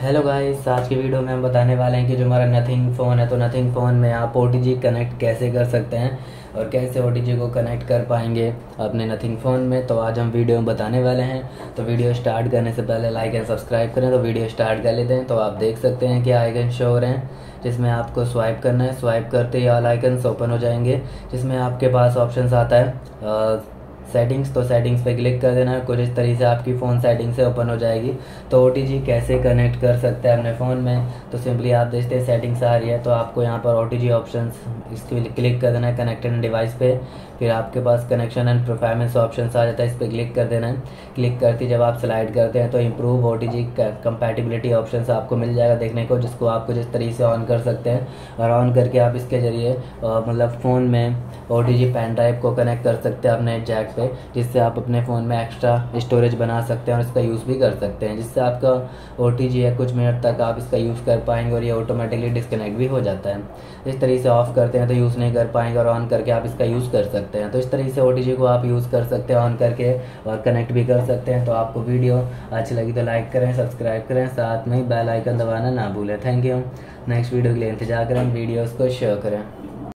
Hello guys आज की video में हम बताने वाले हैं कि जो हमारा नथिंग फ़ोन है तो नथिंग फ़ोन में आप ओटीजी कनेक्ट कैसे कर सकते हैं और कैसे ओटीजी को कनेक्ट कर पाएँगे अपने नथिंग फ़ोन में तो आज हम वीडियो में बताने वाले हैं। तो वीडियो स्टार्ट करने से पहले लाइक एंड सब्सक्राइब करें तो वीडियो स्टार्ट कर लेते हैं। तो आप देख सकते हैं कि आइकन शो हो रहे हैं, जिसमें आपको स्वाइप करना है। स्वाइप करते ही ऑल आइकन्स ओपन हो जाएँगे, जिसमें आपके पास ऑप्शन आता है सेटिंग्स तो सेटिंग्स पे क्लिक कर देना। है कुछ इस तरीके से आपकी फ़ोन सेटिंग से ओपन हो जाएगी। तो ओटीजी कैसे कनेक्ट कर सकते हैं अपने फ़ोन में? तो सिंपली आप देखते हैं सेटिंग्स आ रही है तो आपको यहाँ पर O T G option click कर देना है कनेक्टेड डिवाइस पे। फिर आपके पास कनेक्शन एंड परफॉर्मेंस ऑप्शन आ जाता है, इस पर क्लिक कर देना है। क्लिक करते जब आप स्लाइड करते हैं तो improve O T compatibility option आपको मिल जाएगा देखने को, जिसको आप कुछ इस तरीके से ऑन कर सकते हैं। और ऑन करके आप इसके ज़रिए मतलब फ़ोन में ओ टी पेन ड्राइव को कनेक्ट कर सकते हैं। अपने जैक पे, जिससे आप अपने फ़ोन में एक्स्ट्रा स्टोरेज बना सकते हैं और इसका यूज़ भी कर सकते हैं, जिससे आपका ओटीजी है कुछ मिनट तक आप इसका यूज़ कर पाएँगे और ये ऑटोमेटिकली डिस्कनेक्ट भी हो जाता है। इस तरीके से ऑफ़ करते हैं तो यूज़ नहीं कर पाएँगे और ऑन करके आप इसका यूज़ कर सकते हैं। तो इस तरीके से ओटीजी को आप यूज़ कर सकते हैं ऑन करके और कनेक्ट भी कर सकते हैं। तो आपको वीडियो अच्छी लगी तो लाइक करें सब्सक्राइब करें, साथ में बेल आइकन दबाना ना भूलें। थैंक यू नेक्स्ट वीडियो के लिए इंतज़ार करें वीडियोज़ को शेयर करें।